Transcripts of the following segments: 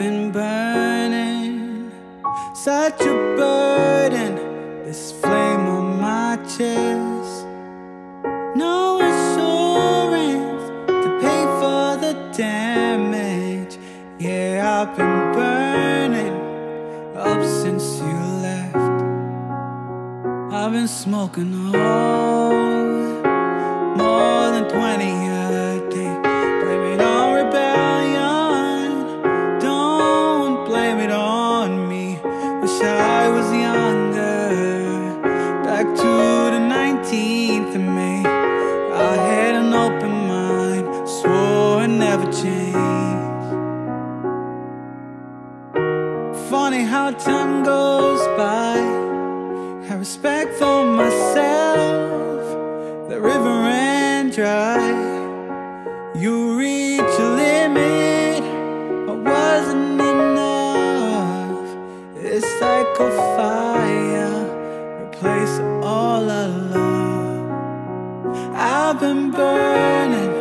been burning, such a burden. This flame on my chest, no insurance to pay for the damage. Yeah, I've been burning up since you left. I've been smoking all I was younger. Back to the 19th of May. I had an open mind, swore I'd never change. Funny how time goes by. Have respect for myself. The river ran dry. I've been burning.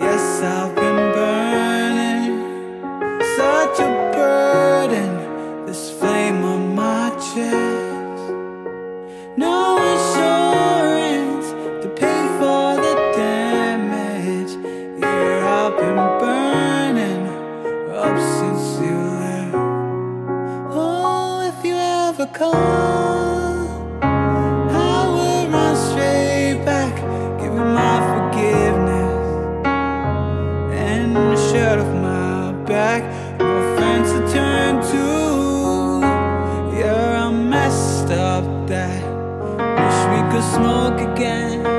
Yes, I've been burning. Such a burden. This flame on my chest. No insurance to pay for the damage. Yeah, I've been burning up since you left. Oh, if you ever come, could smoke again.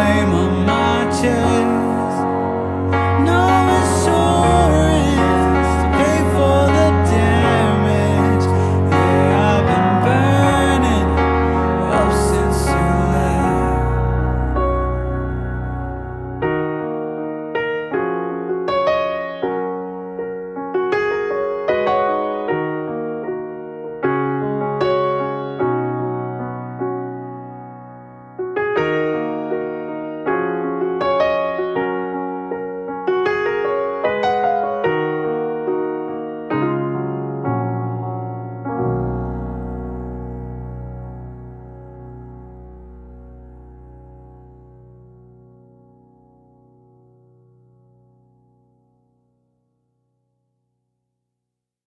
on my chest.